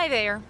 Hi there.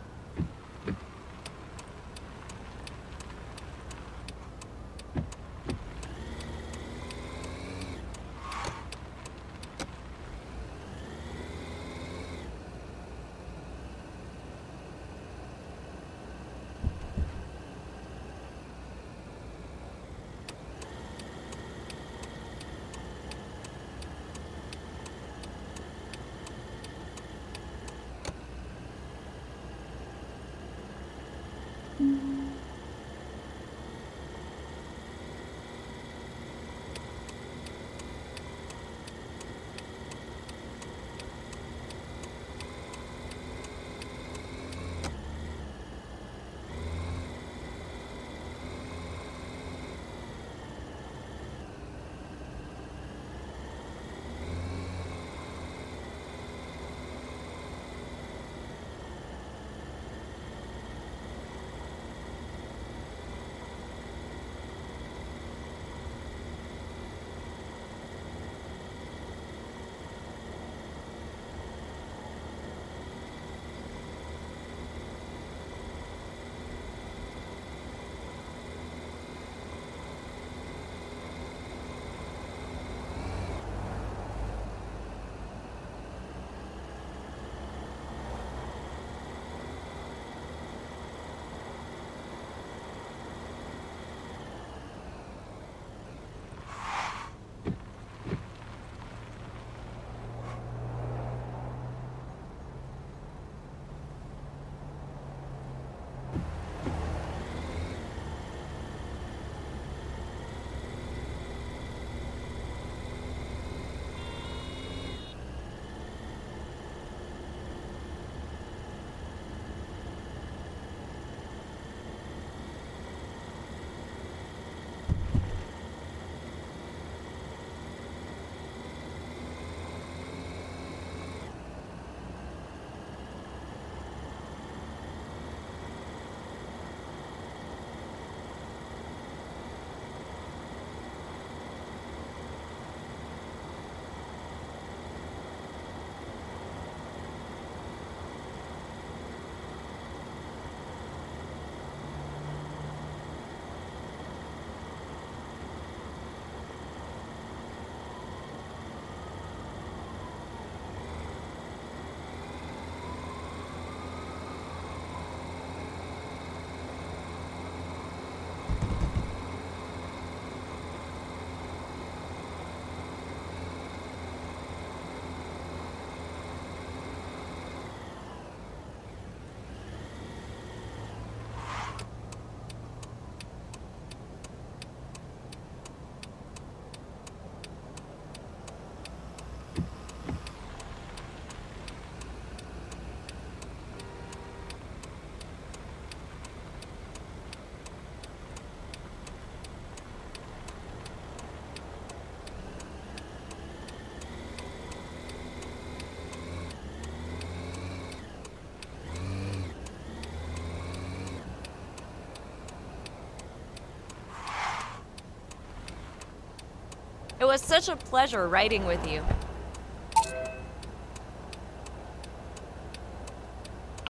Was such a pleasure writing with you.